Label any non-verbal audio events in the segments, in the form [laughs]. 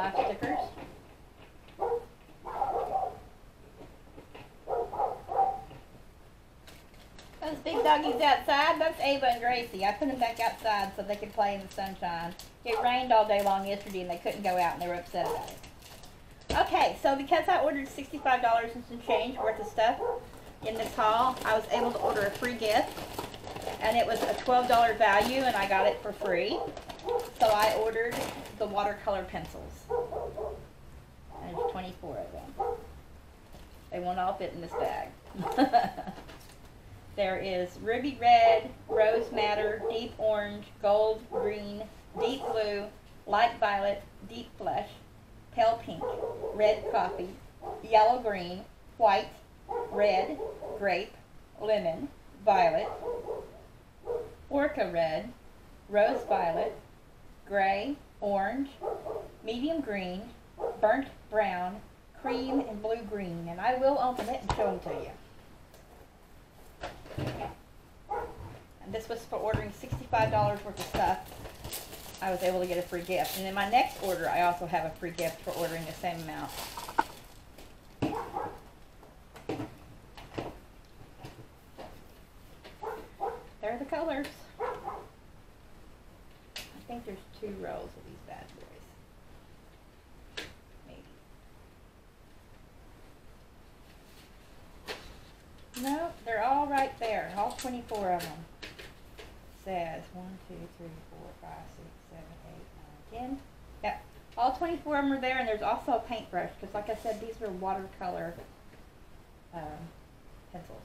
black stickers. Those big doggies outside, that's Ava and Gracie. I put them back outside so they could play in the sunshine. It rained all day long yesterday and they couldn't go out and they were upset about it. Okay, so because I ordered $65 and some change worth of stuff in this haul, I was able to order a free gift. And it was a $12 value and I got it for free. So I ordered the watercolor pencils. There's 24 of them. They won't all fit in this bag. [laughs] there is ruby red, rose madder, deep orange, gold green, deep blue, light violet, deep flesh, pale pink, red coffee, yellow green, white, red, grape, lemon, violet, orca red, rose violet, gray, orange, medium green, burnt brown, cream, and blue green. And I will open it and show them to you. And this was for ordering $65 worth of stuff. I was able to get a free gift. And in my next order, I also have a free gift for ordering the same amount. There are the colors. I think there's two rows of these bad boys. Maybe. No, they're all right there. All 24 of them. Says 1, 2, 3, 4, 5, 6, 7, 8, 9, 10. Yep. All 24 of them are there, and there's also a paintbrush, because like I said, these are watercolor um, pencils.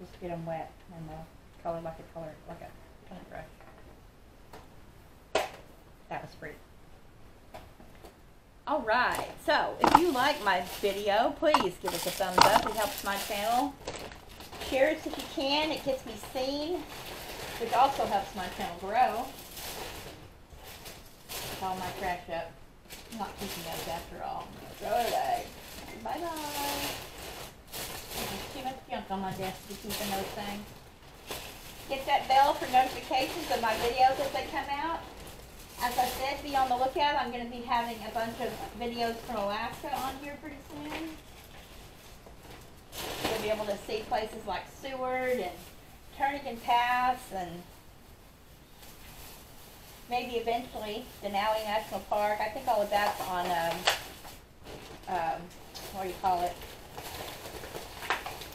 Just get them wet, and they'll color like a color, like a paintbrush. That was free. Alright, so if you like my video, please give us a thumbs up. It helps my channel. Share it if you can. It gets me seen, which also helps my channel grow. With all my trash up. I'm not keeping those after all. Throw it away. Bye-bye. There's too much junk on my desk to keep in those things. Hit that bell for notifications of my videos as they come out. As I said, be on the lookout. I'm going to be having a bunch of videos from Alaska on here pretty soon. You'll be able to see places like Seward and Turnagain Pass and maybe eventually Denali National Park. I think all of that's on, um, um, what do you call it?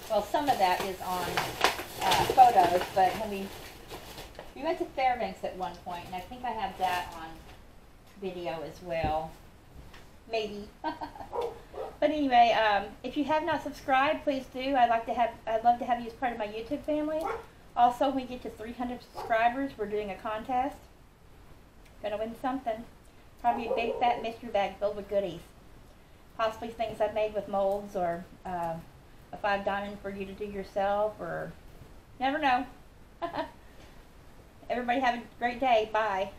Well, some of that is on uh, photos, but when we we went to Fairbanks at one point, and I think I have that on video as well. Maybe. [laughs] but anyway, um, if you have not subscribed, please do. I'd like to have. I'd love to have you as part of my YouTube family. Also, when we get to 300 subscribers, we're doing a contest. Gonna win something. Probably a big fat mystery bag filled with goodies. Possibly things I've made with molds or uh, a five diamond for you to do yourself or never know. [laughs] Everybody have a great day. Bye.